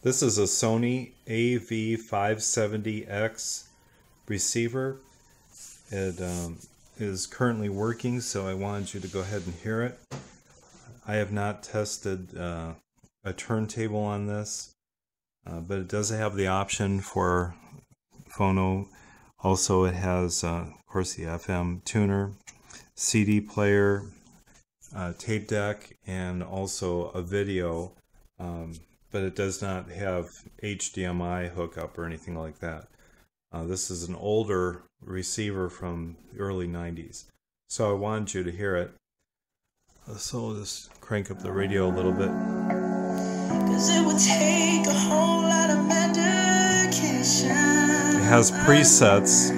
This is a Sony AV570X receiver. It um, is currently working, so I wanted you to go ahead and hear it. I have not tested uh, a turntable on this, uh, but it does have the option for phono. Also, it has, uh, of course, the FM tuner, CD player, uh, tape deck, and also a video. Um, but it does not have HDMI hookup or anything like that. Uh, this is an older receiver from the early 90s. So I wanted you to hear it. Uh, so I'll just crank up the radio a little bit. It, it has presets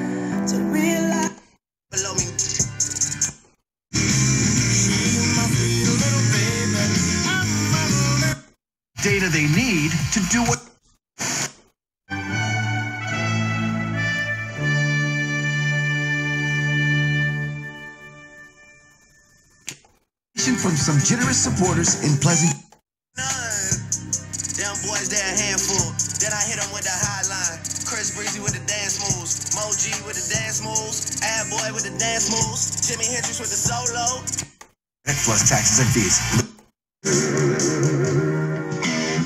they need to do what. From some generous supporters in Pleasant. Damn boys, they're a handful. Then I hit them with the hotline. Chris Breezy with the dance moves. Mo G with the dance moves. Ad Boy with the dance moves. Jimi Hendrix with the solo. Plus taxes and fees.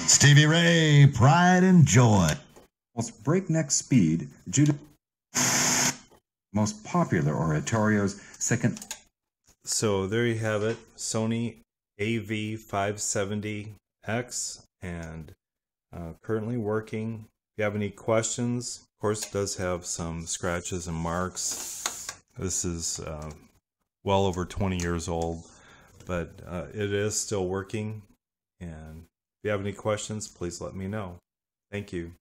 Stevie Ray, Pride and Joy. Most breakneck speed, Judas. Most popular oratorios, second. So there you have it Sony AV570X and uh, currently working. If you have any questions, of course, it does have some scratches and marks. This is uh, well over 20 years old, but uh, it is still working and if you have any questions, please let me know. Thank you.